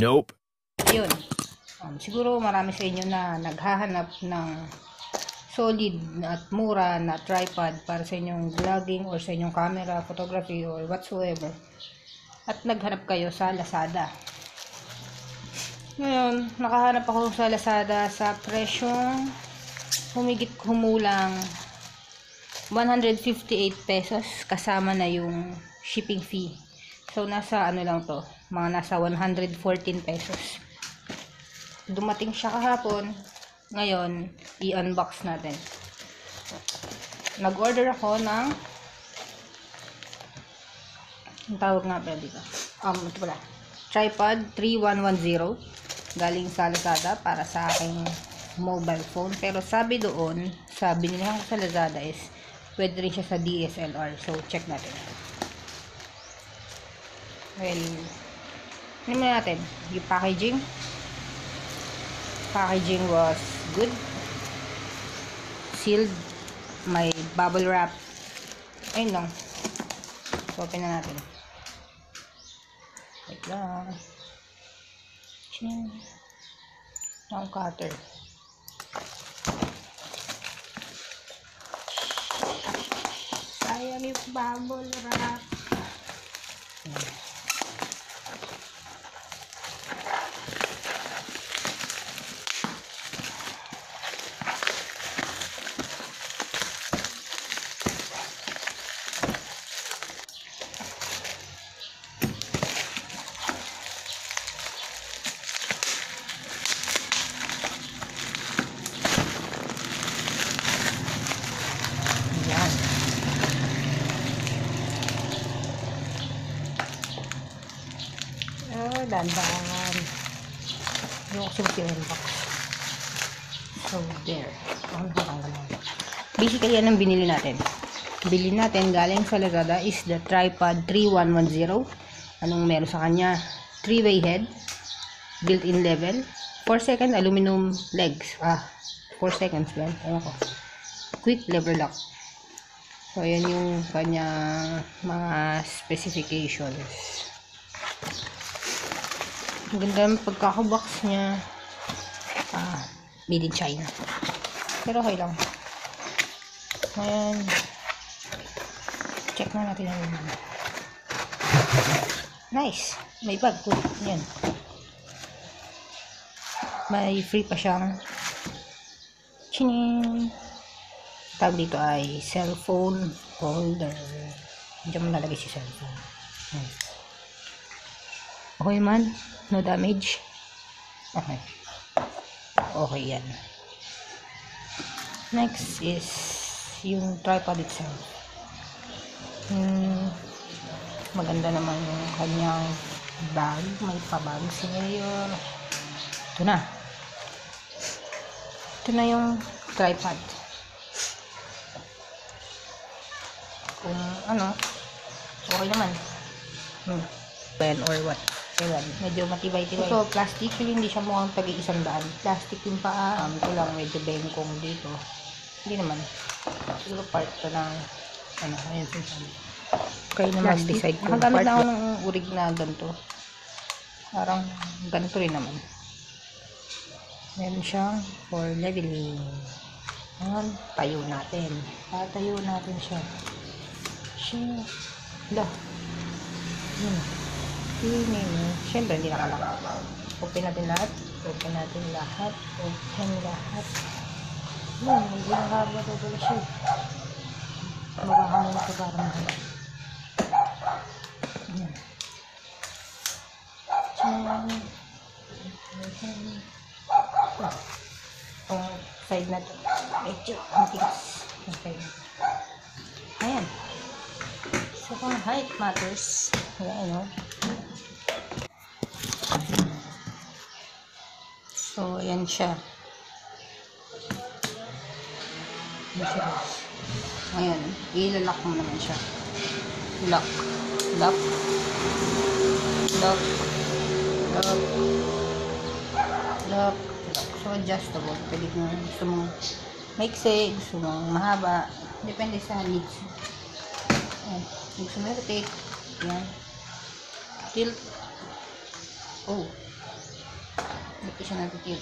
Nope. Yun. Um, siguro marami sa inyo na naghahanap ng solid at mura na tripod para sa inyong vlogging or sa inyong camera, photography or whatsoever. At naghanap kayo sa Lazada. Ngayon, nakahanap ako sa Lazada sa presyong humigit humulang 158 pesos kasama na yung shipping fee. So, nasa ano lang to, mga nasa 114 pesos. Dumating siya kahapon. Ngayon, i-unbox natin. Nag-order ako ng ang tawag nga pala dito. Um, ito pala. Tripod 3110 galing sa Lazada para sa aking mobile phone. Pero sabi doon, sabi nila ko sa Lazada is pwede rin siya sa DSLR. So, check natin. Well, ano muna natin? Yung packaging. Packaging was good. Sealed. May bubble wrap. Ayun lang. So, open na natin. Wait lang. Chin. Ang cutter. Sayang yung bubble wrap. Ayan. Oh, dandan. Yung yung box. So, there. Ano ang ganun? Basically, yan ang binili natin. Bili natin galing sa Lazada is the tripod 3110. Anong meron sa kanya? 3-way head. Built-in level. 4 second aluminum legs. Ah, 4 seconds ba? Ewan ko. Quick lever lock. So, ayan yung kanya mga specifications. Ang ganda ng pagkakabox niya. Ah, made in China. Pero okay lang. Ayan. Check na natin ang. Nice. May bag po. Ayan. May free pa siyang chinin tawag dito ay cellphone holder. Diyan mo nalagay si cellphone. Ayan. Okay man. No damage. Okay. Okay yan. Next is yung tripod itself. Hmm, maganda naman yung kanyang bag. May pabag si Mayor. Ito na. Ito na yung tripod. Kung ano, okay naman. Hmm. Pen or what. Ewan, medyo matibay-tibay. Ito, plastic. Actually, hindi siya mukhang tagi isang daan. Plastic yung paa. Um, ito lang, medyo bengkong dito. Hindi naman. Siguro part to ng, ano, ayun sinasabi. Okay na mag-decide kung Nakagamit na ako ng urig na ganito. Parang ganito rin naman. Meron siyang for leveling. Ngayon, tayo natin. Tatayo natin siya. Siya. Hala. Yun. Tingin. Siyempre, hindi nakalak. Open natin lahat. Open natin lahat. Open lahat. Yun, hindi nakaba talaga siya. Magkakaroon sa parang mahal. Yan. Tiyan. Ang side na to. Medyo matigas. Na to. Ayan. So, kung height matters, ayan, no? So, ayan siya. Ayan siya. Ngayon, mo naman siya. Lock. Lock. Lock. Lock. Lock. So, adjustable. Pwede mo gusto mo maiksi, gusto mo mahaba. Depende sa needs. Ayan. Gusto mo rotate. Ayan. Tilt. Oh. Ko siya natitip.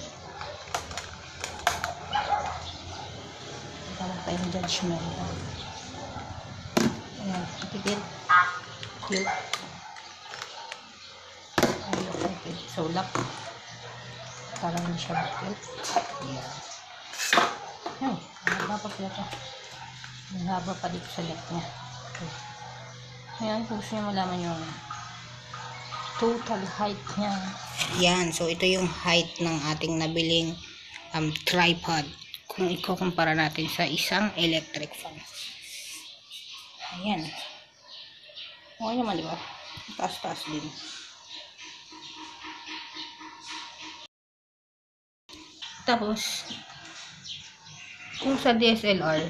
Tawag pa yung judgment. Ayan, tikit. Cute. Ayun, okay. So, lock. Para hindi siya bakit. Ayan. Ay, haba pa pala ito. Ang haba pa dito sa leg niya. Okay. Ayan, kung gusto niyo malaman yung total height niya. Yan, so ito yung height ng ating nabiling um, tripod. Kung ikukumpara natin sa isang electric fan. Ayan. Okay naman, di ba? Taas-taas din. Tapos, kung sa DSLR,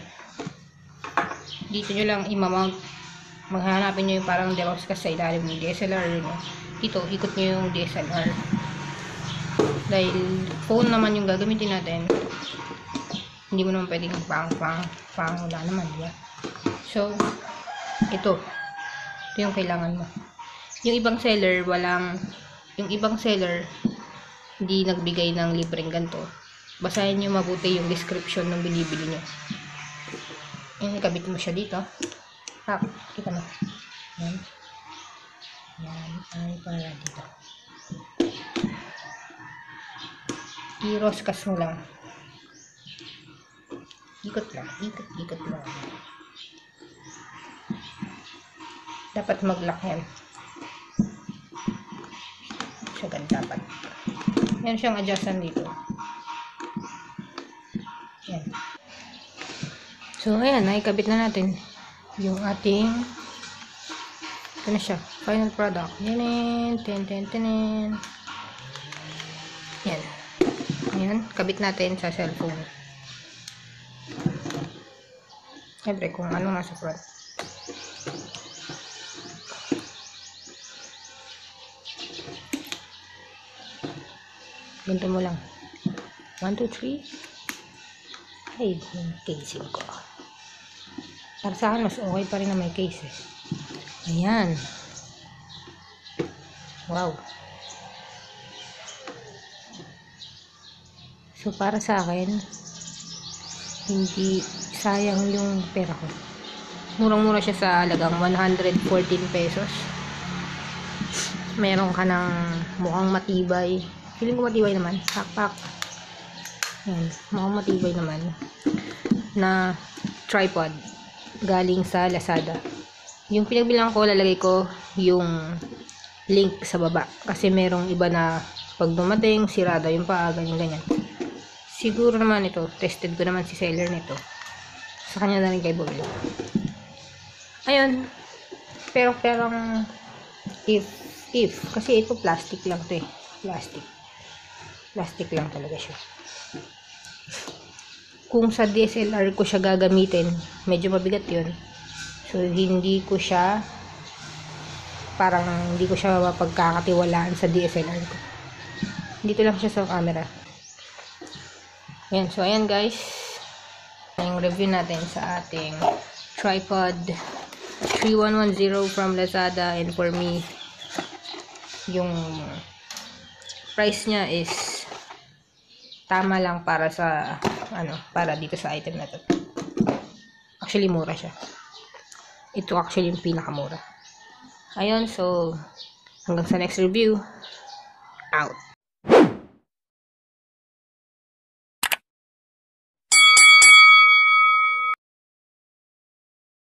dito nyo lang imamount. Maghanapin nyo yung parang Damascus sa ilalim ng DSLR. No? Dito, ikot nyo yung DSLR. Dahil phone naman yung gagamitin natin, hindi mo naman pwedeng pang pang pang wala naman, di? So, ito. Ito yung kailangan mo. Yung ibang seller, walang, yung ibang seller, hindi nagbigay ng libreng ganito. Basahin nyo mabuti yung description ng binibili nyo. Yan, ikabit mo siya dito. Ah, kita mo. Yan. Yan, ay para dito. I-roscas mo lang. Ikot lang, ikot, ikot lang. Dapat mag-lock yan. Siya ganun dapat. Yan siyang adjustan dito. Yan. So, ayan, naikabit na natin yung ating ito na siya. Final product. Yan, ten, ten, ten, Yan. Ayan, kabit natin sa cellphone. Siyempre, kung ano nasa front. Ganito mo lang. 1, 2, 3. Ay, yung casing ko. Para sa akin, mas okay pa rin na may case eh. Ayan. Wow. So, para sa akin, hindi sayang yung pera ko. Murang-mura siya sa halagang 114 pesos. Meron ka ng mukhang matibay. Feeling ko matibay naman. Pakpak. Yan. Mukhang matibay naman. Na tripod. Galing sa Lazada. Yung pinagbilang ko, lalagay ko yung link sa baba. Kasi merong iba na pag dumating, sirada yung paa, ganyan, ganyan. Siguro naman ito, tested ko naman si seller nito. Sa kanya na rin kay bumili. Ayun. Pero perang if, if, kasi ito plastic lang to eh. Plastic. Plastic lang talaga siya. Kung sa DSLR ko siya gagamitin, medyo mabigat yun. So, hindi ko siya parang hindi ko siya mapagkakatiwalaan sa DSLR ko. Dito lang siya sa camera. Ayan. So, ayan guys. Yung review natin sa ating tripod 3110 from Lazada and for me yung price niya is tama lang para sa ano, para dito sa item na to. Actually, mura siya. Ito actually yung pinakamura. Ayun, so hanggang sa next review. Out.